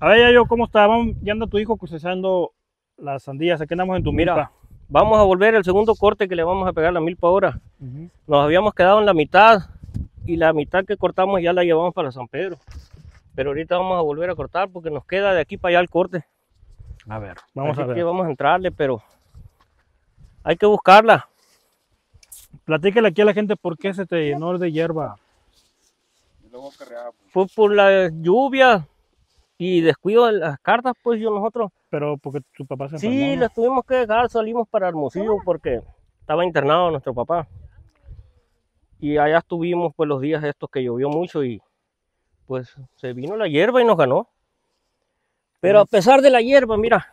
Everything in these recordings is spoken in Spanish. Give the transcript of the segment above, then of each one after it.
A ver, ya yo, ¿cómo está? Vamos, ya anda tu hijo cosechando las sandías. Aquí andamos en tu Mira, milpa. Vamos a volver el segundo corte que le vamos a pegar la milpa ahora. Nos habíamos quedado en la mitad y la mitad que cortamos ya la llevamos para San Pedro. Pero ahorita vamos a volver a cortar porque nos queda de aquí para allá el corte. A ver, vamos Así a ver. que vamos a entrarle, pero hay que buscarla. Platícale aquí a la gente por qué se te llenó de hierba. Fue por la lluvia y descuido de las cartas, pues yo nosotros Pero porque tu papá se Sí, enfermó, ¿no? las tuvimos que dejar, salimos para Hermosillo porque estaba internado nuestro papá. Y allá estuvimos pues los días estos que llovió mucho y pues se vino la hierba y nos ganó. Pero a pesar de la hierba, mira,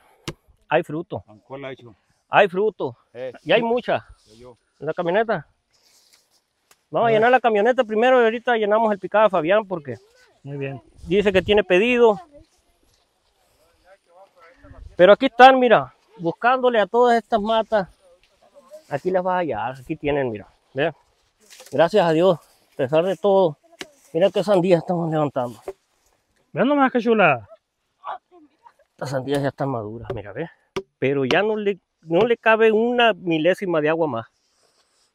hay fruto, ¿Cuál ha hecho? hay fruto Eh, y hay mucha en la camioneta. Vamos a llenar la camioneta primero y ahorita llenamos el picado de Fabián porque Muy bien. dice que tiene pedido. Pero aquí están, mira, buscándole a todas estas matas. Aquí las vas a hallar, aquí tienen, mira. Ve. Gracias a Dios, a pesar de todo. Mira qué sandías estamos levantando. Vean nomás qué chulada. Estas sandías ya están maduras, mira, ve. Pero ya no le, no le cabe una milésima de agua más.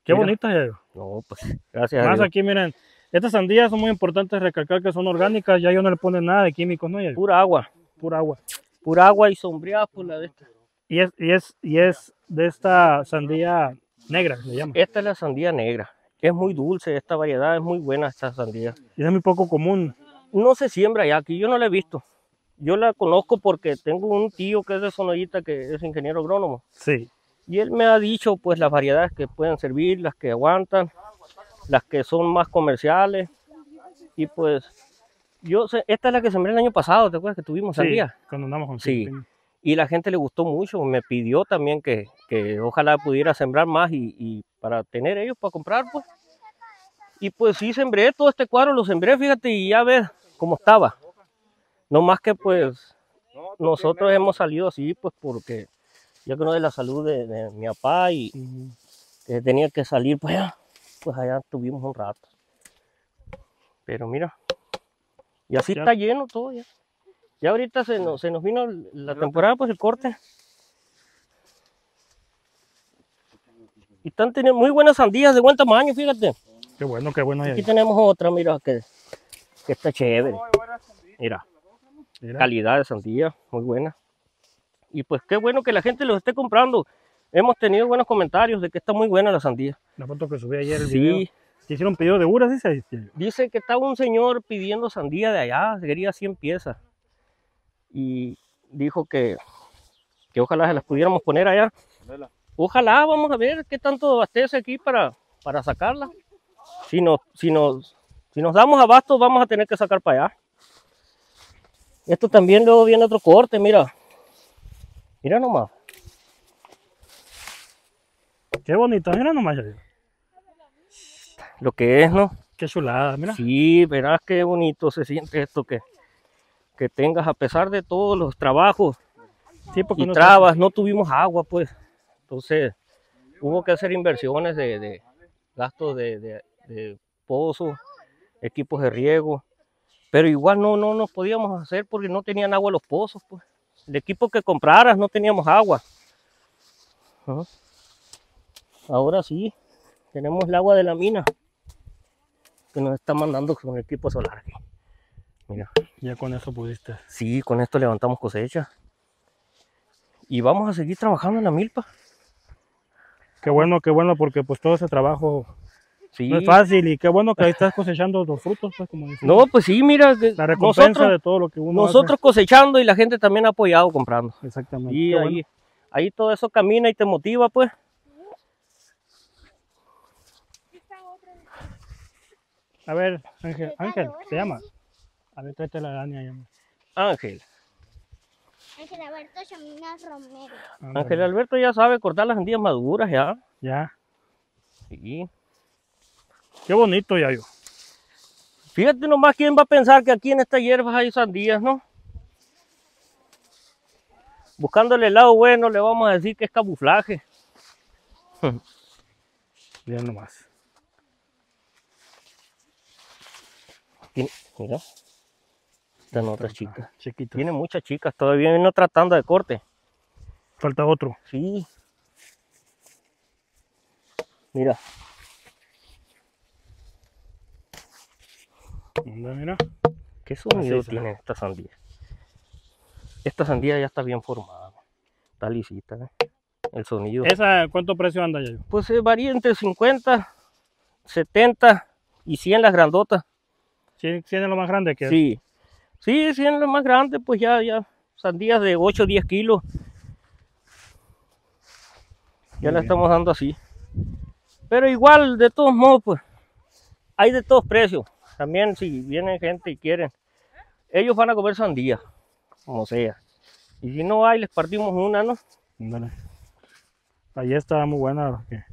Qué bonitas, Yayo. No, pues, gracias a Más Dios. aquí, miren. Estas sandías son muy importantes recalcar que son orgánicas. Ya ellos no le ponen nada de químicos, ¿no? Pura agua, Pura agua. Pura agua y sombreada por la de esta. Y es, y es, y es de esta sandía negra, se llama. Esta es la sandía negra. Es muy dulce esta variedad, es muy buena esta sandía. Y es muy poco común. no se siembra ya aquí, yo no la he visto. Yo la conozco porque tengo un tío que es de Sonoyita, que es ingeniero agrónomo. Sí. Y él me ha dicho pues las variedades que pueden servir, las que aguantan, las que son más comerciales. Y pues yo sé, esta es la que sembré el año pasado, ¿te acuerdas que tuvimos Sí, sandía? cuando andamos con Sí. Filipino. Y la gente le gustó mucho, me pidió también que, que ojalá pudiera sembrar más y, y para tener ellos para comprar pues. Y pues sí sembré todo este cuadro, lo sembré, fíjate, y ya ves cómo estaba. No más que pues nosotros hemos salido así pues porque yo creo de la salud de, de mi papá y que tenía que salir pues allá, pues allá tuvimos un rato. Pero mira, y así Ya. está lleno todo ya. Ya ahorita se nos, se nos vino la temporada, pues el corte. Y están teniendo muy buenas sandías de buen tamaño, fíjate. Qué bueno, qué bueno. Aquí tenemos otra, mira, que, que está chévere. Mira, Mira. calidad de sandía, muy buena. Y pues qué bueno que la gente los esté comprando. Hemos tenido buenos comentarios de que está muy buena la sandía. La foto que subí ayer, el video. Te hicieron pedido de uras, dice. Yayo. dice que estaba un señor pidiendo sandía de allá, quería 100 piezas. Y dijo que, que ojalá se las pudiéramos poner allá. Ojalá, vamos a ver qué tanto abastece aquí para, para sacarla. Si nos, si, nos, si nos damos abasto, vamos a tener que sacar para allá. Esto también luego viene otro corte, mira. Mira nomás. Qué bonito, mira nomás. Lo que es, ¿no? Qué chulada, mira. Sí, verás qué bonito se siente esto que, que tengas a pesar de todos los trabajos Sí, porque y uno trabas, no tuvimos agua, pues. Entonces, hubo que hacer inversiones de, de gastos de, de, de pozo, equipos de riego, pero igual no, no nos podíamos hacer porque no tenían agua los pozos, pues. El equipo que compraras no teníamos agua. Ahora sí, tenemos el agua de la mina que nos está mandando con el equipo solar. aquí. Mira. Ya con eso pudiste. Sí, con esto levantamos cosecha. Y vamos a seguir trabajando en la milpa. Qué bueno, qué bueno, porque pues todo ese trabajo Sí. no es fácil y qué bueno que ahí estás cosechando los frutos, pues como dices. No, pues sí, mira, La recompensa nosotros, de todo lo que uno nosotros cosechando y la gente también ha apoyado comprando. Exactamente. Y qué ahí, bueno. ahí todo eso camina y te motiva, pues. A ver, Ángel, Ángel, se llama. A ver, tráete la araña. ya. Ángel. Ángel Alberto Chamina Romero. Ángel Alberto ya sabe cortar las sandías maduras ya. Ya. Sí. Qué bonito, Yayo. Fíjate nomás quién va a pensar que aquí en estas hierbas hay sandías, ¿no? Buscándole el lado bueno, le vamos a decir que es camuflaje. Bien nomás. Tiene- Mira. Están otras chicas. Chiquitas. Tiene muchas chicas, todavía viene otra tanda de corte. Falta otro. Sí. Mira, Anda, mira. qué sonido Así tiene esta sandía. Esta sandía ya está bien formada. Está lisita, ¿eh? El sonido. ¿Esa cuánto precio anda, Yayo? Pues varía entre 50, 70 y 100 las grandotas. ¿Cien cien es lo más grande que? Sí. Sí, 100 las más grandes, pues ya, ya. Sandías de 8 o 10 kilos. Ya Muy la bien. estamos dando así. Pero igual, de todos modos, pues, hay de todos precios. También si viene gente y quieren, ellos van a comer sandía, como sea. Y si no hay, les partimos una, ¿no? Ándale. Ahí está muy buena. la que- la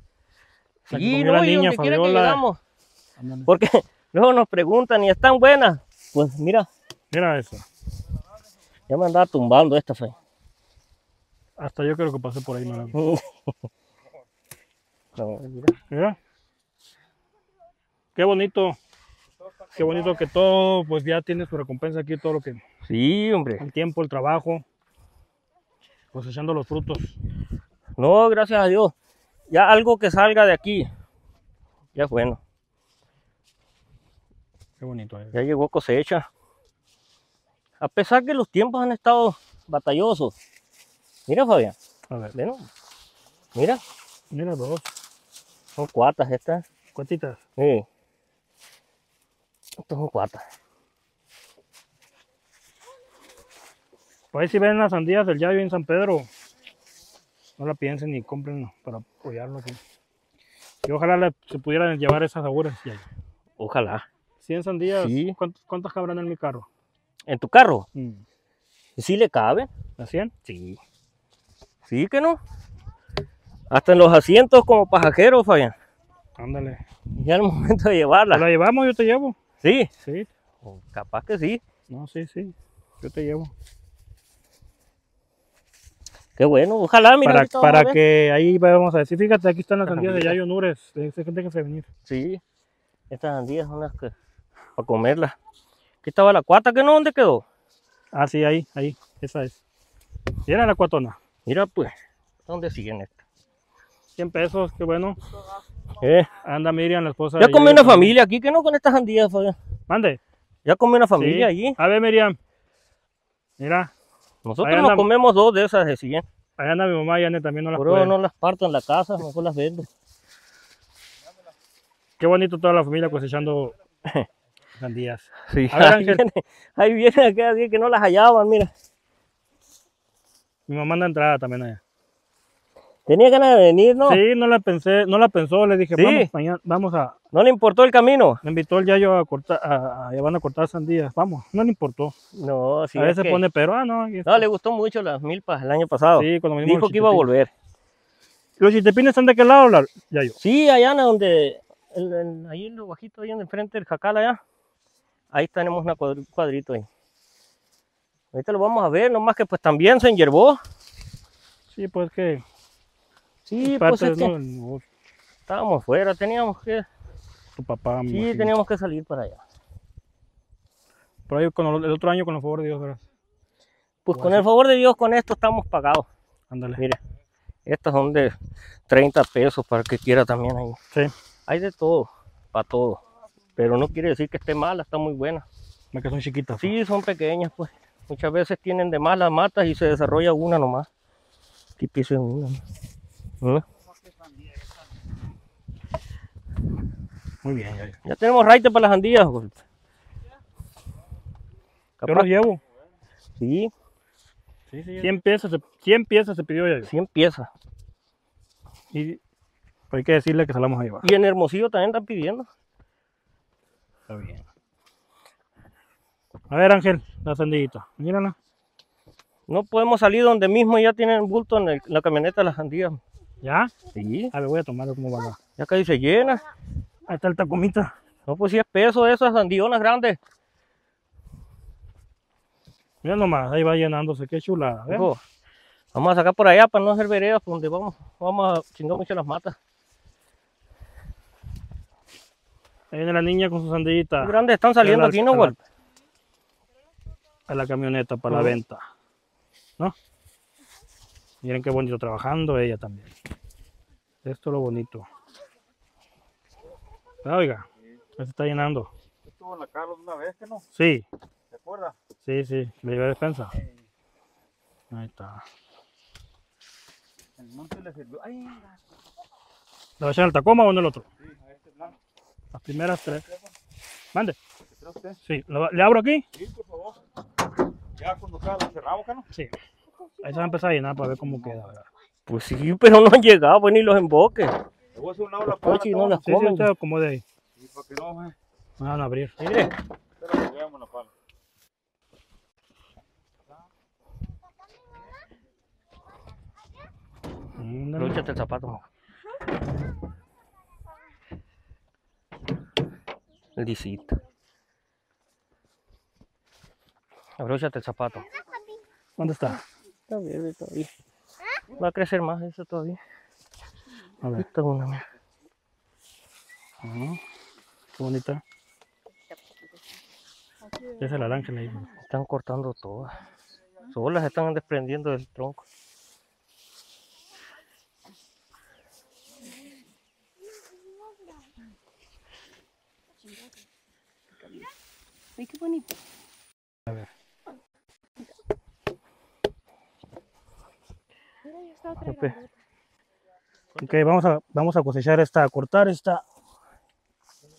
que Sí, no, y donde quiera que llegamos. Ándale. Porque luego nos preguntan, ¿y están buenas? Pues mira, Mira eso. ya me andaba tumbando esta fe. Hasta yo creo que pasé por ahí. No, mira. Mira. Qué bonito. Qué bonito que todo, pues ya tiene su recompensa aquí, todo lo que, Sí, hombre. el tiempo, el trabajo, cosechando los frutos. No, gracias a Dios. Ya algo que salga de aquí. Ya es bueno. Qué bonito. Ya llegó cosecha. A pesar que los tiempos han estado batallosos. Mira, Fabián. A ver, Ven, Mira, mira dos, son cuatas estas. cuatitas. Sí. Estos son cuatas. Por ahí si ven las sandías del Yayo en San Pedro, no la piensen ni compren para apoyarlo aquí. Y ojalá se pudieran llevar esas aguras. Yayo. Ojalá. 100 sandías, Sí. ¿cuántas, cuántas cabrán en mi carro? ¿En tu carro? Mm, ¿Sí le cabe? ¿Las 100? Sí. ¿Sí que no? Hasta en los asientos como pasajeros, Fabián. Ándale. Ya es el momento de ¿Te llevarla. la llevamos? Yo te llevo. Sí. Sí. Capaz que sí. No, sí, sí. Yo te llevo. Qué bueno. Ojalá, mira. para a para que ahí vamos a decir, fíjate, aquí están las sandías de. Yayo Nures. Déjense venir. Sí, estas sandías son las que para comerlas. Aquí estaba la cuata, que no, ¿dónde quedó? Ah, sí, ahí, ahí. Esa es. Y era la cuatona. Mira pues, ¿dónde siguen estas? 100 pesos, qué bueno. Eh, Anda Miriam, la esposa ya de comí una familia aquí, que no con estas sandías, Fabián? Mande. Ya comí una familia Sí. allí. A ver, Miriam. Mira, Nosotros nos anda- comemos dos de esas de 100. allá anda mi mamá y Anne también no las puede. no las parto en la casa, mejor las vendo. Qué bonito toda la familia cosechando sandías. Sí, A ver, ahí, viene, ahí viene aquella día que no las hallaban, mira. Mi mamá anda entrada también allá. Tenía ganas de venir, ¿no? Sí, no la pensé, no la pensó, le dije, Sí. vamos, mañana, vamos a, No le importó el camino. me invitó el Yayo a cortar, a, a- ya van a cortar sandías, vamos, no le importó. No, sí. a es veces que- pone, pero, ah, no, le gustó mucho las milpas el año pasado. Sí, cuando vinimos Dijo que iba a volver. ¿Los chiltepines están de qué lado, la- Yayo? Sí, allá en donde, en- ahí en lo bajito, ahí en el frente del jacal allá. Ahí tenemos un cuadrito ahí. Ahorita lo vamos a ver, nomás que pues también se enyerbó. Sí, pues que, Sí, pues es negocio. estábamos fuera, teníamos que, tu papá, sí, imagino. teníamos que salir para allá. Por ahí con el, otro año, con el favor de Dios, verás. Pues Pues con el favor de Dios, con esto estamos pagados. Ándale. Mire, estas son de 30 pesos para el que quiera también ahí. Sí, Hay de todo, para todo. Pero no quiere decir que esté mala, está muy buena. me que son chiquitas. Sí, son pequeñas, pues. Muchas veces tienen de malas matas y se desarrolla una nomás. Aquí pise una. ¿no? ¿Mm? Muy bien, Yayo. Ya tenemos raite para las andillas. Yo los llevo. Sí, Sí, sí. 100 piezas, se- 100 piezas se pidió Yayo. 100 piezas. Y hay que decirle que se la vamos a llevar. Y en Hermosillo también están pidiendo. Está bien. A ver, Ángel, la sandillita. Mírala. No podemos salir donde mismo ya tienen bulto en, el- en la camioneta las andillas. ¿Ya? Sí, A ver, voy a tomarlo como va. ya casi se llena. Ahí está el tacomita. No, pues si es peso esas andillonas grandes. Mira nomás, ahí va llenándose. Qué chula. ¿ves? Hijo, Vamos a sacar por allá para no hacer veredas por donde vamos. Vamos a chingar mucho las matas. Ahí viene la niña con su sandillita. Grandes están saliendo la- aquí, ¿no, Wolf? a la camioneta para la venta. ¿No? Miren qué bonito trabajando ella también. Esto es lo bonito. Ah, Oiga, se está llenando. Estuvo en la Carlos una vez, que no? Sí, ¿Te acuerdas? sí, sí. Le llevé despensa. Ahí está. El monte le sirvió. Ay, ¿Le va a echar el Tacoma o en el otro? sí. Las primeras tres. Mande. Sí, ¿lo- ¿le abro aquí? Sí, por favor. Ya cuando lo cerramos, ¿qué no? Sí. Ahí se va a empezar a llenar para ver cómo queda. ¿verdad? Pues sí, pero no han llegado, pues ni los emboques. Te voy a hacer una ola coches no las Sí, sí, comen. usted acomode ahí. Sí, para que no, eh. Me van a abrir. Mire, Espera que veamos la pala. Abróchate el zapato. Disito. Abróchate el zapato. ¿Dónde está? Está verde todavía. Va a crecer más eso todavía. A ver. Esta es una, mira. Ajá. Qué bonita. Esa es la ahí. Están cortando todas. Solas se están desprendiendo del tronco. Ay, qué bonito. A ver. Pepe. Ok, vamos a, vamos a cosechar esta, a cortar esta.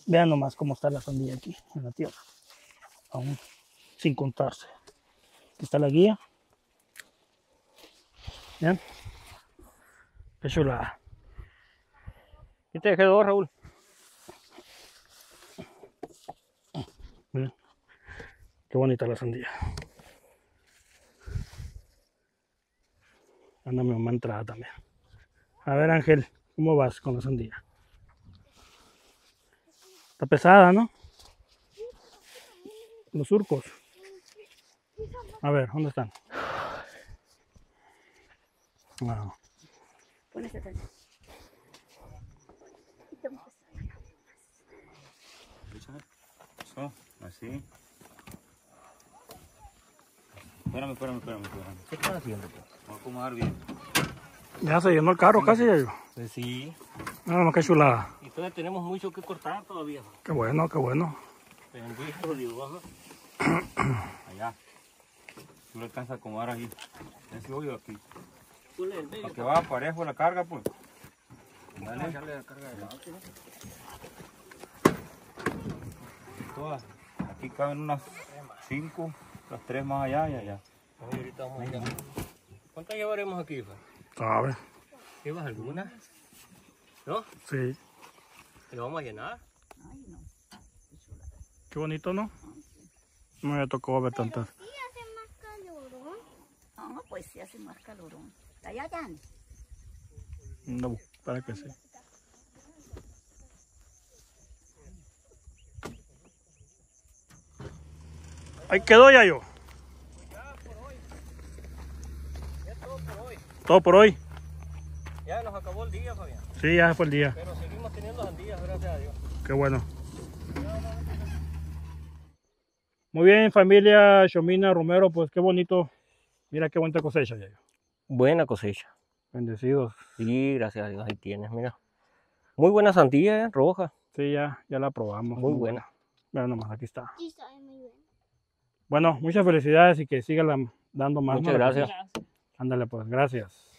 Vean nomás cómo está la sandía aquí en la tierra. Aún sin contarse. Aquí está la guía. Vean. Qué chulada. ¿Y te dejé dos, Raúl? Qué bonita la sandía. Anda mi mamá entrada también. A ver, Ángel, ¿cómo vas con la sandía? Está pesada, ¿no? Los surcos. A ver, ¿dónde están? Eso, así. Espérame, espérame, espérame, espérame. ¿Qué estás haciendo? Vamos a acomodar bien. ya se llenó el carro casi. ya yo. Pues sí. Ah, no, qué chulada. Y todavía tenemos mucho que cortar todavía. Qué bueno, qué bueno. Bendito Dios. ¿no? Allá. Tú le alcanzas a acomodar ahí. Ese hoyo aquí. Para que vaya parejo la carga, pues. Dale. Todas. Aquí caben unas cinco, las tres más allá y allá. Ay, ahorita vamos a ir a- ¿Cuántas llevaremos aquí, fa? ¿Sabes? ¿Llevas alguna? ¿No? Sí. ¿Lo vamos a llenar? Qué bonito, ¿no? No me tocó ver tantas. Sí, hace más calorón. Ah, pues sí hace más calorón. Allá, allá. No, para que sí. Ahí quedó ya yo. Todo por hoy. Ya nos acabó el día, Fabián. Sí, ya fue el día. Pero seguimos teniendo sandías, gracias a Dios. Qué bueno. Muy bien, familia Shomina Romero, pues qué bonito. Mira qué bonita cosecha ya yo. Buena cosecha. Bendecidos. Sí, gracias a Dios, ahí tienes, mira. Muy buena sandía, eh, roja. Sí, ya, ya la probamos. Muy buena. Mira nomás, aquí está. Sí, sabe muy bien. Bueno, muchas felicidades y que sigan dando más. Muchas ¿no? gracias. Ándale, pues, gracias.